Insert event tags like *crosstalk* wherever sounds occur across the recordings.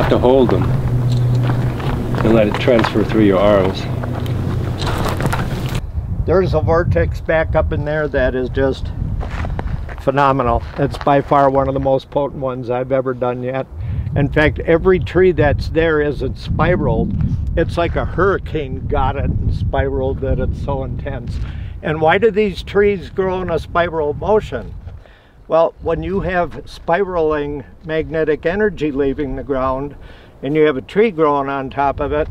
have to hold them and let it transfer through your arms. There's a vortex back up in there that is just phenomenal. It's by far one of the most potent ones I've ever done yet. In fact, every tree that's there isn't spiraled. It's like a hurricane got it and spiraled that it's so intense. And why do these trees grow in a spiral motion? Well, when you have spiraling magnetic energy leaving the ground and you have a tree growing on top of it,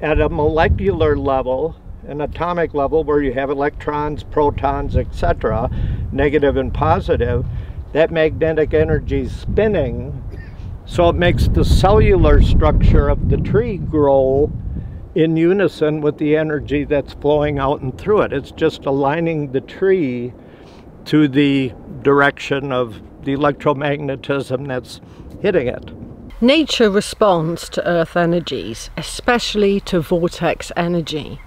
at a molecular level, an atomic level where you have electrons, protons, etc., negative and positive, that magnetic energy is spinning. So it makes the cellular structure of the tree grow in unison with the energy that's flowing out and through it. It's just aligning the tree to the direction of the electromagnetism that's hitting it. Nature responds to earth energies, especially to vortex energy.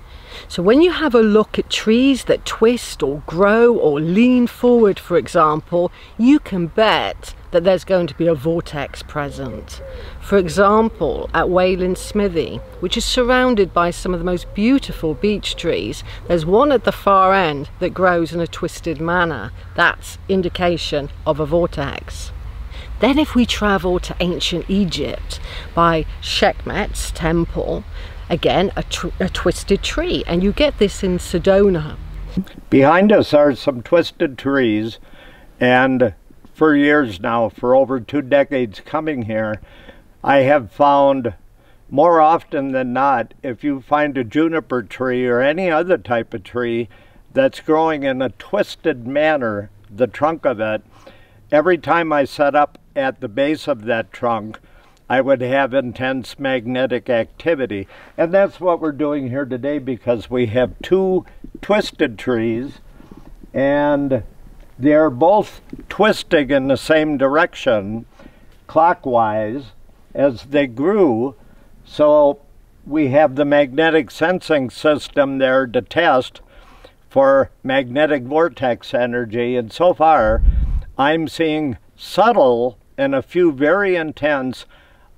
So when you have a look at trees that twist or grow or lean forward, for example, you can bet that there's going to be a vortex present. For example, at Wayland Smithy, which is surrounded by some of the most beautiful beech trees, there's one at the far end that grows in a twisted manner. That's indication of a vortex. Then if we travel to ancient Egypt by Sekhmet's temple, again a, a twisted tree and you get this in Sedona. Behind us are some twisted trees and for years now, for over two decades coming here, I have found more often than not, if you find a juniper tree or any other type of tree that's growing in a twisted manner, the trunk of it, every time I set up at the base of that trunk, I would have intense magnetic activity. And that's what we're doing here today because we have two twisted trees and they're both twisting in the same direction clockwise as they grew. So we have the magnetic sensing system there to test for magnetic vortex energy. And so far, I'm seeing subtle and a few very intense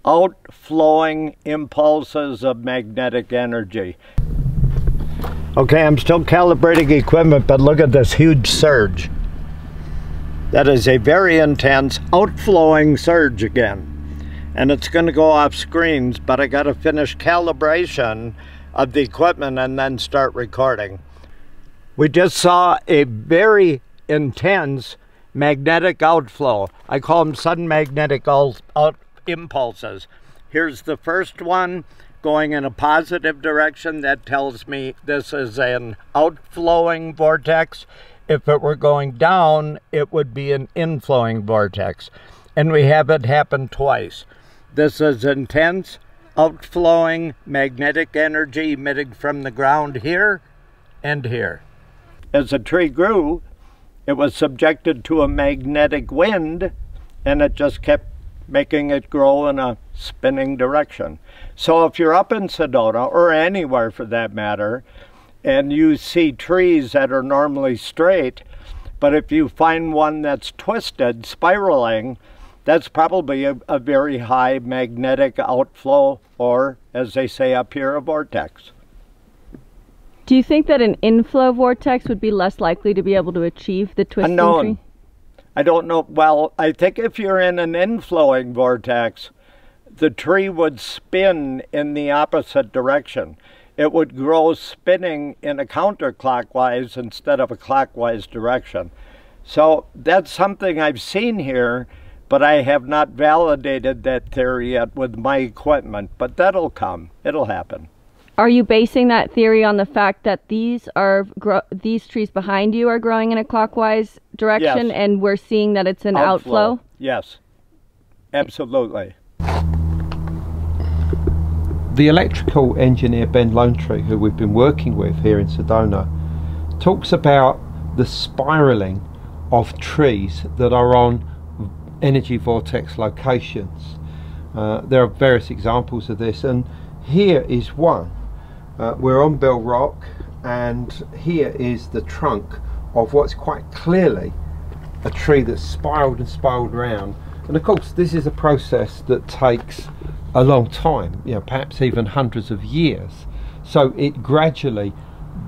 outflowing impulses of magnetic energy. Okay, I'm still calibrating equipment, but look at this huge surge. That is a very intense outflowing surge again. And it's going to go off screens, but I got to finish calibration of the equipment and then start recording. We just saw a very intense magnetic outflow. I call them sudden magnetic out, out impulses. Here's the first one going in a positive direction. That tells me this is an outflowing vortex. If it were going down, it would be an inflowing vortex. And we have it happen twice. This is intense, outflowing magnetic energy emitted from the ground here and here. As the tree grew, it was subjected to a magnetic wind and it just kept making it grow in a spinning direction. So if you're up in Sedona, or anywhere for that matter, and you see trees that are normally straight, but if you find one that's twisted, spiraling, that's probably a, a, very high magnetic outflow, or as they say up here, a vortex. Do you think that an inflow vortex would be less likely to be able to achieve the twisting Unknown. tree? I don't know. Well, I think if you're in an inflowing vortex, the tree would spin in the opposite direction it would grow spinning in a counterclockwise instead of a clockwise direction. So that's something I've seen here, but I have not validated that theory yet with my equipment, but that'll come. It'll happen. Are you basing that theory on the fact that these are these trees behind you are growing in a clockwise direction yes. and we're seeing that it's an outflow? outflow? Yes. Absolutely. The electrical engineer Ben Lonetree, who we've been working with here in Sedona, talks about the spiraling of trees that are on energy vortex locations. Uh, there are various examples of this, and here is one. Uh, we're on Bell Rock, and here is the trunk of what's quite clearly a tree that's spiraled and spiraled around. And of course, this is a process that takes a long time, you know, perhaps even hundreds of years. So it gradually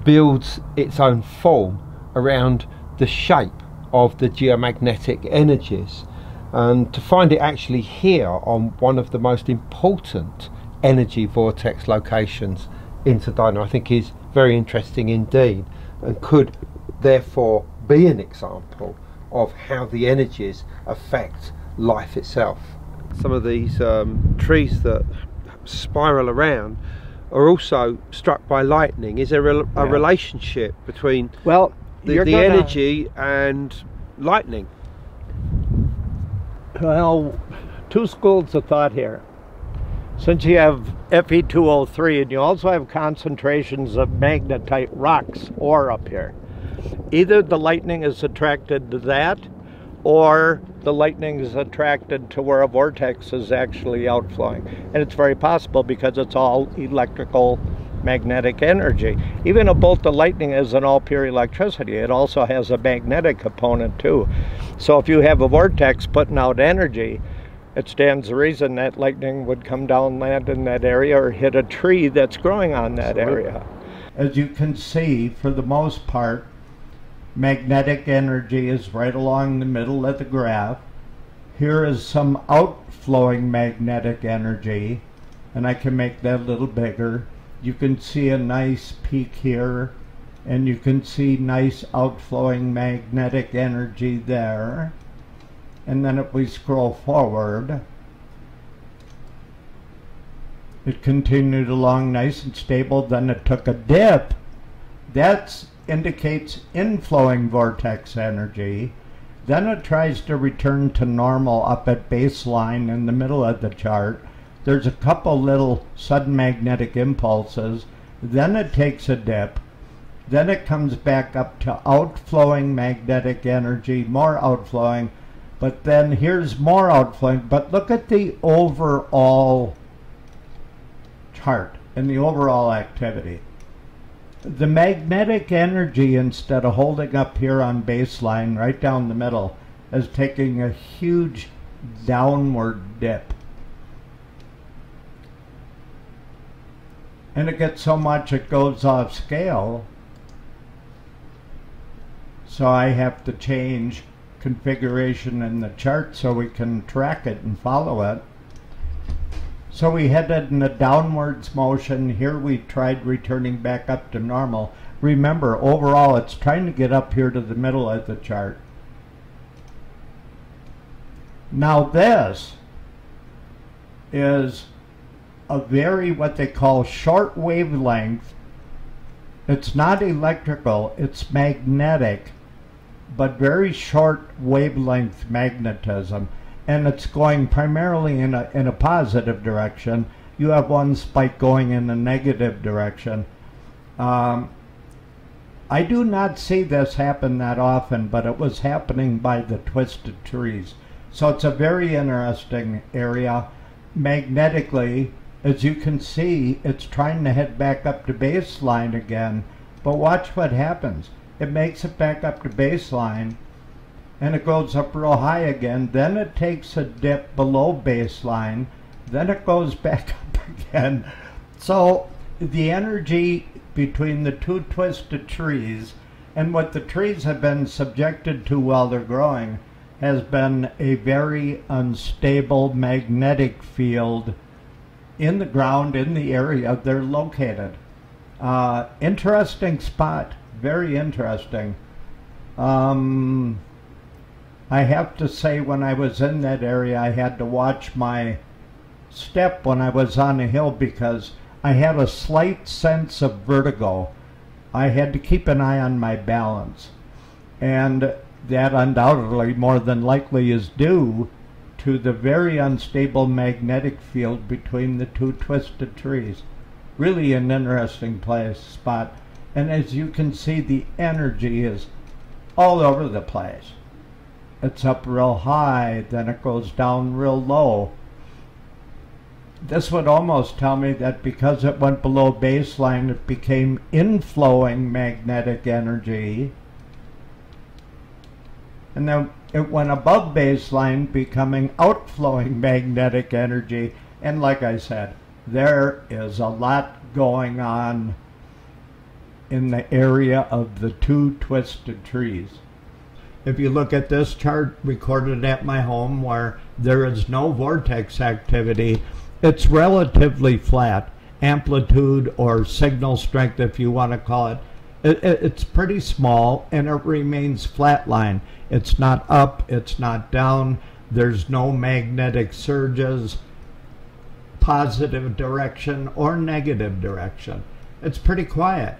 builds its own form around the shape of the geomagnetic energies. And to find it actually here on one of the most important energy vortex locations in Sedona, I think is very interesting indeed and could therefore be an example of how the energies affect life itself. Some of these um, trees that spiral around are also struck by lightning. Is there a, a Yeah. relationship between Well, the, the energy and lightning? Well, two schools of thought here. Since you have Fe2O3 and you also have concentrations of magnetite rocks ore up here, either the lightning is attracted to that or the lightning is attracted to where a vortex is actually outflowing. And it's very possible because it's all electrical magnetic energy. Even if both the lightning isn't all pure electricity, it also has a magnetic component too. So if you have a vortex putting out energy, it stands to reason that lightning would come down, land in that area, or hit a tree that's growing on that area. As you can see, for the most part, magnetic energy is right along the middle of the graph. Here is some outflowing magnetic energy, and I can make that a little bigger. You can see a nice peak here, and you can see nice outflowing magnetic energy there. And then if we scroll forward, it continued along nice and stable, then it took a dip. That indicates inflowing vortex energy. Then it tries to return to normal up at baseline in the middle of the chart. There's a couple little sudden magnetic impulses. Then it takes a dip. Then it comes back up to outflowing magnetic energy, more outflowing. But then here's more outflowing. But look at the overall chart and the overall activity. The magnetic energy, instead of holding up here on baseline, right down the middle, is taking a huge downward dip. And it gets so much it goes off scale. So I have to change configuration in the chart so we can track it and follow it. So we headed in a downwards motion. Here we tried returning back up to normal. Remember, overall, it's trying to get up here to the middle of the chart. Now this is a very, what they call short wavelength. It's not electrical, it's magnetic, but very short wavelength magnetism and it's going primarily in a, in a positive direction. You have one spike going in a negative direction. Um, I do not see this happen that often, but it was happening by the twisted trees. So it's a very interesting area. Magnetically, as you can see, it's trying to head back up to baseline again. But watch what happens. It makes it back up to baseline and it goes up real high again. Then it takes a dip below baseline. Then it goes *laughs* back up again. So the energy between the two twisted trees and what the trees have been subjected to while they're growing has been a very unstable magnetic field in the ground in the area they're located. Uh, interesting spot, very interesting. Um, I have to say, when I was in that area, I had to watch my step when I was on a hill because I had a slight sense of vertigo. I had to keep an eye on my balance. And that undoubtedly, more than likely, is due to the very unstable magnetic field between the two twisted trees. Really an interesting place, spot. And as you can see, the energy is all over the place it's up real high, then it goes down real low. This would almost tell me that because it went below baseline, it became inflowing magnetic energy. And then it went above baseline, becoming outflowing *laughs* magnetic energy. And like I said, there is a lot going on in the area of the two twisted trees. If you look at this chart recorded at my home where there is no vortex activity, it's relatively flat. Amplitude or signal strength, if you want to call it, it, it it's pretty small and it remains flatline. It's not up, it's not down, there's no magnetic surges, positive direction or negative direction. It's pretty quiet.